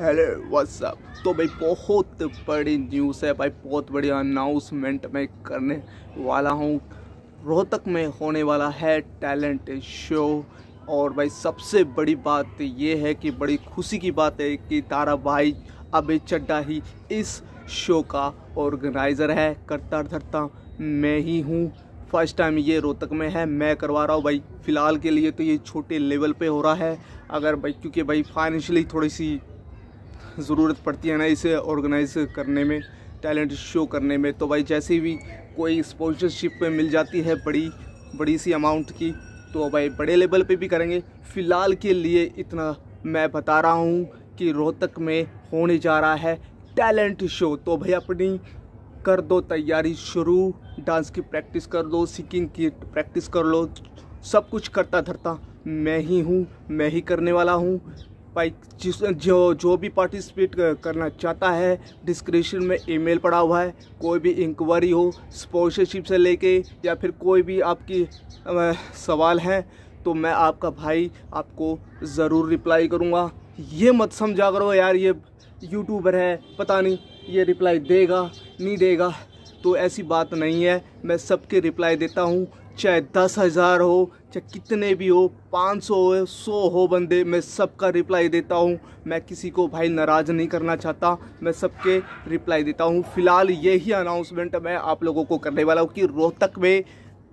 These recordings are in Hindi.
हेलो व्हाट्सअप तो भाई, बहुत बड़ी न्यूज़ है भाई, बहुत बड़ी अनाउंसमेंट मैं करने वाला हूँ। रोहतक में होने वाला है टैलेंट शो और भाई, सबसे बड़ी बात ये है कि बड़ी खुशी की बात है कि तारा भाई अभी चड्डा ही इस शो का ऑर्गेनाइज़र है। करता धरता मैं ही हूँ। फ़र्स्ट टाइम ये रोहतक में है, मैं करवा रहा हूँ भाई। फ़िलहाल के लिए तो ये छोटे लेवल पे हो रहा है। अगर भाई, क्योंकि भाई फाइनेंशियली थोड़ी सी ज़रूरत पड़ती है ना इसे ऑर्गेनाइज करने में टैलेंट शो करने में। तो भाई जैसे भी कोई स्पॉन्सरशिप मिल जाती है बड़ी बड़ी सी अमाउंट की तो भाई बड़े लेवल पे भी करेंगे। फ़िलहाल के लिए इतना मैं बता रहा हूँ कि रोहतक में होने जा रहा है टैलेंट शो तो भाई अपनी कर दो तैयारी शुरू डांस की प्रैक्टिस कर दो सिंगिंग की प्रैक्टिस कर लो, सब कुछ करता धरता मैं ही हूँ, मैं ही करने वाला हूँ। भाई, जिस जो जो भी पार्टिसिपेट करना चाहता है डिस्क्रिप्शन में ईमेल पड़ा हुआ है। कोई भी इंक्वायरी हो स्पॉन्सरशिप से लेके या फिर कोई भी आपकी सवाल है तो मैं आपका भाई आपको ज़रूर रिप्लाई करूँगा। ये मत समझा करो यार, ये यूट्यूबर है, पता नहीं ये रिप्लाई देगा, नहीं देगा तो ऐसी बात नहीं है। मैं सबके रिप्लाई देता हूँ चाहे दस हज़ार हो, चाहे कितने भी हो, पाँच सौ हो सौ हो बंदे, मैं सबका रिप्लाई देता हूँ। मैं किसी को भाई नाराज़ नहीं करना चाहता। मैं सबके रिप्लाई देता हूँ। फ़िलहाल यही अनाउंसमेंट मैं आप लोगों को करने वाला हूँ कि रोहतक में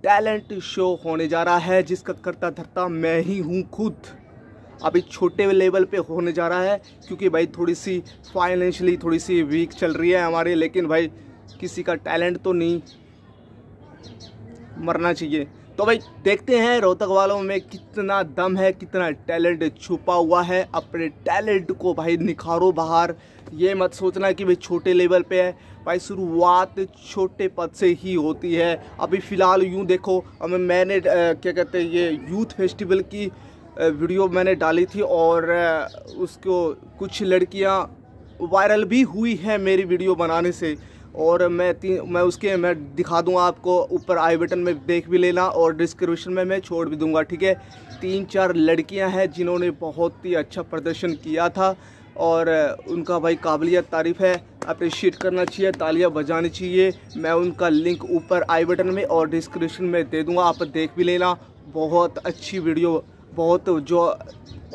टैलेंट शो होने जा रहा है, जिसका करता धरता मैं ही हूँ खुद। अभी छोटे लेवल पे होने जा रहा है, क्योंकि भाई थोड़ी सी फाइनेंशियली थोड़ी सी वीक चल रही है हमारे, लेकिन भाई किसी का टैलेंट तो नहीं। मरना चाहिए। तो भाई, देखते हैं रोहतक वालों में कितना दम है, कितना टैलेंट छुपा हुआ है। अपने टैलेंट को भाई निखारो बाहर। ये मत सोचना कि भाई छोटे लेवल पे है। भाई, शुरुआत छोटे पद से ही होती है। अभी फ़िलहाल यूँ देखो, अब मैंने क्या कहते हैं, ये यूथ फेस्टिवल की वीडियो मैंने डाली थी और उसको कुछ लड़कियाँ वायरल भी हुई है मेरी वीडियो बनाने से। और मैं तीन मैं उसके, मैं दिखा दूँगा आपको, ऊपर आई बटन में देख भी लेना और डिस्क्रिप्शन में मैं छोड़ भी दूँगा, ठीक है? तीन चार लड़कियाँ हैं जिन्होंने बहुत ही अच्छा प्रदर्शन किया था और उनका भाई काबिलियत तारीफ़ है। अप्रिशिएट करना चाहिए, तालियाँ बजानी चाहिए। मैं उनका लिंक ऊपर आई बटन में और डिस्क्रिप्शन में दे दूँगा, आप देख भी लेना। बहुत अच्छी वीडियो बहुत जो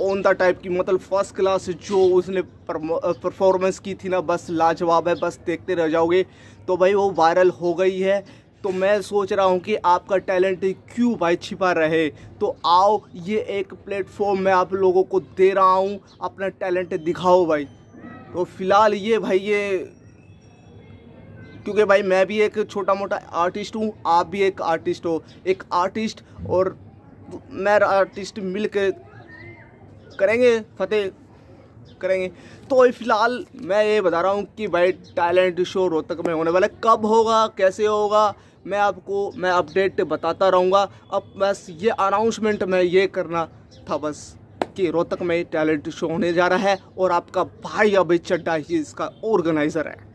ऑन द टाइप की मतलब फ़र्स्ट क्लास जो उसने परफॉर्मेंस की थी ना, बस लाजवाब है, बस देखते रह जाओगे। तो भाई वो वायरल हो गई है। तो मैं सोच रहा हूँ कि आपका टैलेंट क्यों भाई छिपा रहे? तो आओ, ये एक प्लेटफॉर्म मैं आप लोगों को दे रहा हूँ। अपना टैलेंट दिखाओ भाई। तो फ़िलहाल ये भाई ये, क्योंकि भाई मैं भी एक छोटा मोटा आर्टिस्ट हूँ, आप भी एक आर्टिस्ट हो। एक आर्टिस्ट और मैं आर्टिस्ट मिल के करेंगे, फतेह करेंगे। तो फ़िलहाल मैं ये बता रहा हूँ कि भाई टैलेंट शो रोहतक में होने वाला कब होगा, कैसे होगा, मैं आपको, मैं अपडेट बताता रहूँगा। अब बस ये अनाउंसमेंट मैं ये करना था बस कि रोहतक में टैलेंट शो होने जा रहा है और आपका भाई अभय चड्डा ही इसका ऑर्गेनाइज़र है।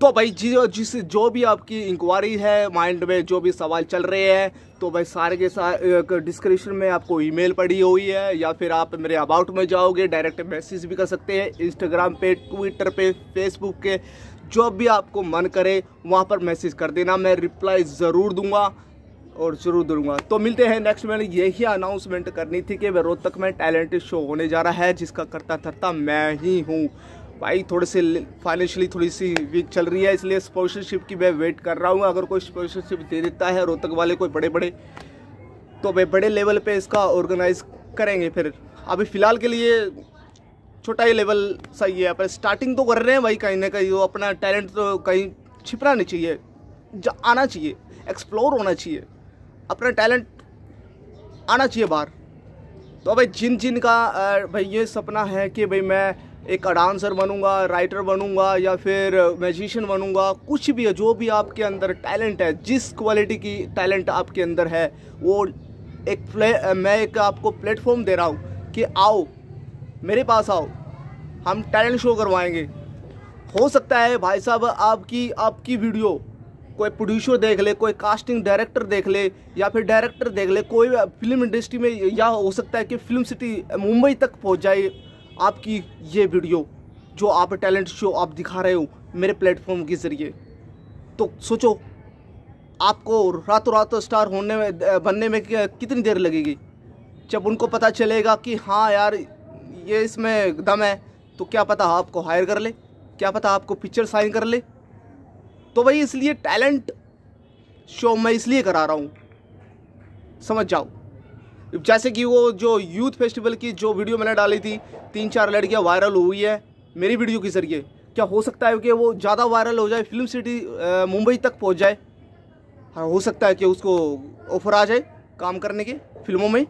तो भाई जी, जिस जो भी आपकी इंक्वायरी है माइंड में जो भी सवाल चल रहे हैं तो भाई सारे के सारे डिस्क्रिप्शन में आपको ईमेल पड़ी हुई है, या फिर आप मेरे अबाउट में जाओगे डायरेक्ट मैसेज भी कर सकते हैं इंस्टाग्राम पे ट्विटर पे फेसबुक के, जो भी आपको मन करे, वहाँ पर मैसेज कर देना, मैं रिप्लाई ज़रूर दूँगा, और ज़रूर दूँगा। तो मिलते हैं नेक्स्ट मैंने यही अनाउंसमेंट करनी थी कि रोहतक में टैलेंट शो होने जा रहा है, जिसका करता थरता मैं ही हूँ। भाई, थोड़े से फाइनेंशियली थोड़ी सी वीक चल रही है, इसलिए स्पॉन्सरशिप की मैं वेट कर रहा हूँ। अगर कोई स्पॉन्सरशिप दे देता है, रोहतक वाले कोई बड़े बड़े तो भाई बड़े लेवल पे इसका ऑर्गेनाइज करेंगे फिर। अभी फ़िलहाल के लिए छोटा ही लेवल सही है, पर स्टार्टिंग तो कर रहे हैं भाई, कहीं ना कहीं वो अपना टैलेंट तो कहीं छिपना नहीं चाहिए। आना चाहिए एक्सप्लोर होना चाहिए, अपना टैलेंट आना चाहिए बाहर। तो भाई जिन जिन का भाई ये सपना है कि भाई मैं एक डांसर बनूँगा राइटर बनूँगा या फिर मैजिशियन बनूँगा, कुछ भी है, जो भी आपके अंदर टैलेंट है, जिस क्वालिटी की टैलेंट आपके अंदर है, वो एक प्ले मैं एक आपको प्लेटफॉर्म दे रहा हूँ कि आओ, मेरे पास आओ, हम टैलेंट शो करवाएँगे। हो सकता है भाई साहब आपकी आपकी वीडियो कोई प्रोड्यूसर देख ले, कोई कास्टिंग डायरेक्टर देख ले, या फिर डायरेक्टर देख ले, कोई फ़िल्म इंडस्ट्री में या हो सकता है कि फ़िल्म सिटी मुंबई तक पहुँच जाए आपकी ये वीडियो जो आप टैलेंट शो आप दिखा रहे हो मेरे प्लेटफॉर्म के ज़रिए। तो सोचो, आपको रातों रात स्टार होने में बनने में कितनी देर लगेगी? जब उनको पता चलेगा कि हाँ यार, ये इसमें दम है तो क्या पता आपको हायर कर ले, क्या पता आपको पिक्चर साइन कर ले। तो भाई इसलिए टैलेंट शो मैं इसलिए करा रहा हूँ। समझ जाओ। जैसे कि वो जो यूथ फेस्टिवल की जो वीडियो मैंने डाली थी, तीन चार लड़कियाँ वायरल हुई है, मेरी वीडियो के ज़रिए। क्या हो सकता है कि वो ज़्यादा वायरल हो जाए, फ़िल्म सिटी मुंबई तक पहुँच जाए? हाँ हो सकता है कि उसको ऑफ़र आ जाए काम करने के फ़िल्मों में।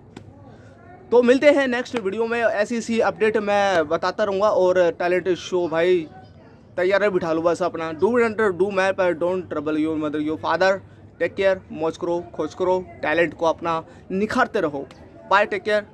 तो मिलते हैं नेक्स्ट वीडियो में। ऐसी ऐसी अपडेट मैं बताता रहूँगा और टैलेंट शो भाई तैयार है, बिठा लो बस अपना। डू एंटर डू मै पर don't trouble your mother your father take care मौज करो खोज करो टैलेंट को अपना निखारते रहो। Bye take care